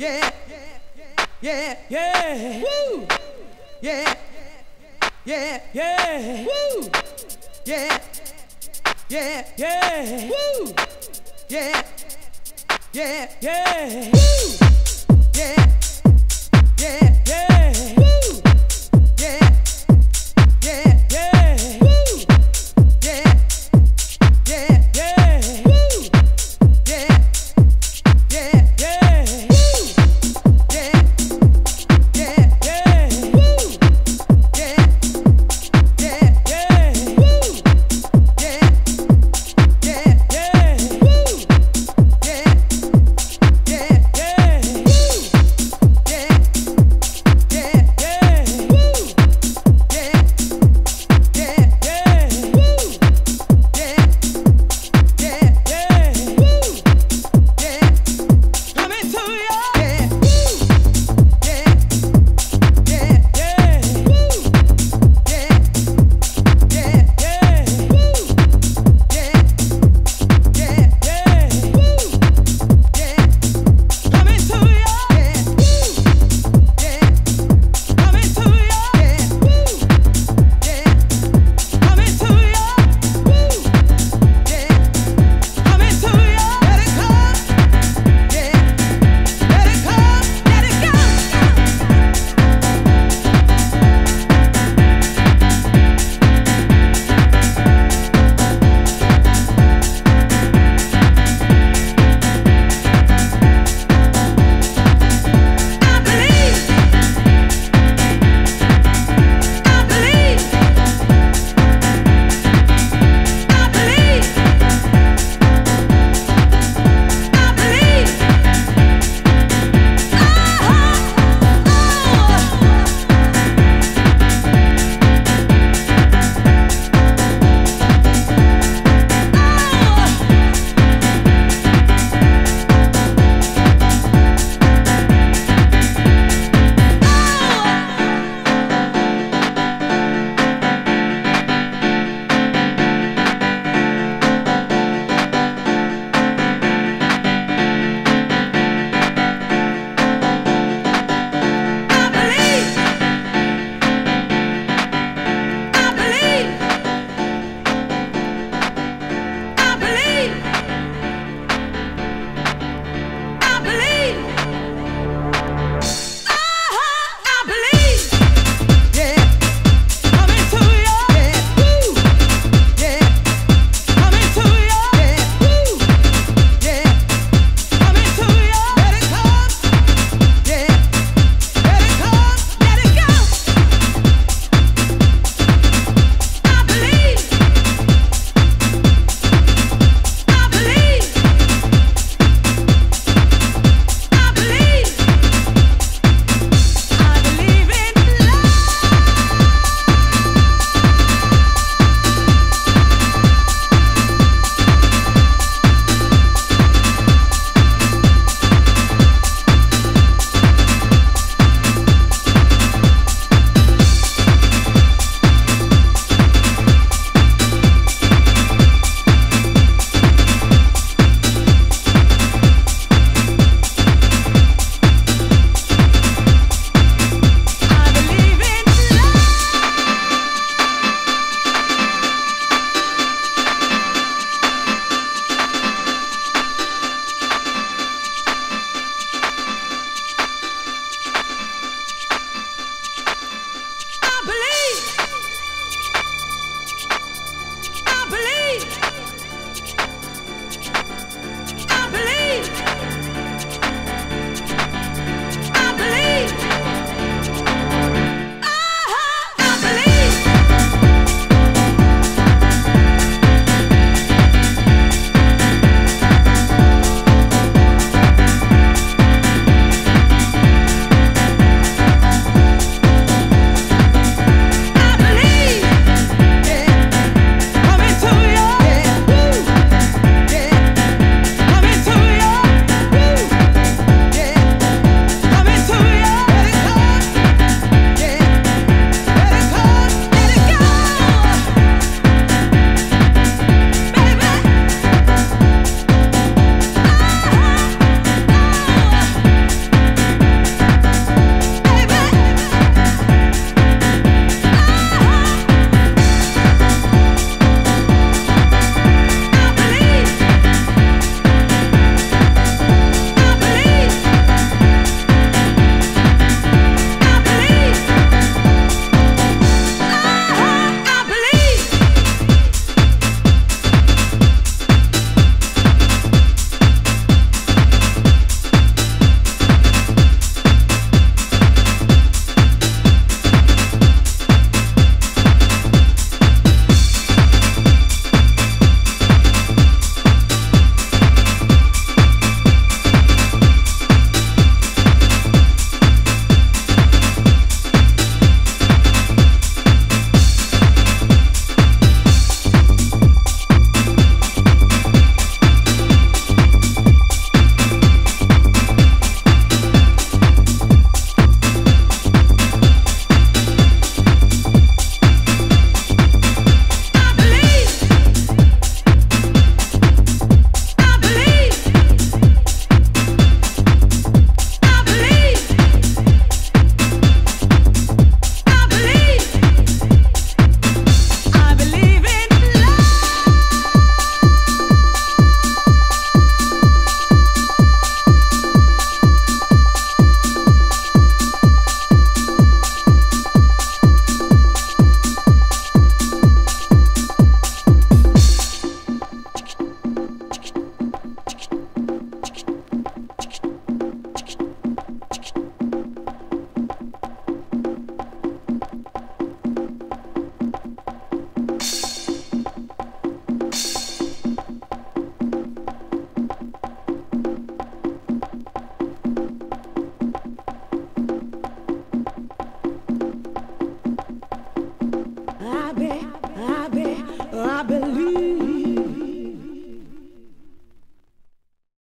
yeah, yeah, yeah, woo, yeah, yeah, yeah, woo, yeah, yeah, yeah, woo, yeah, yeah, yeah, woo, yeah.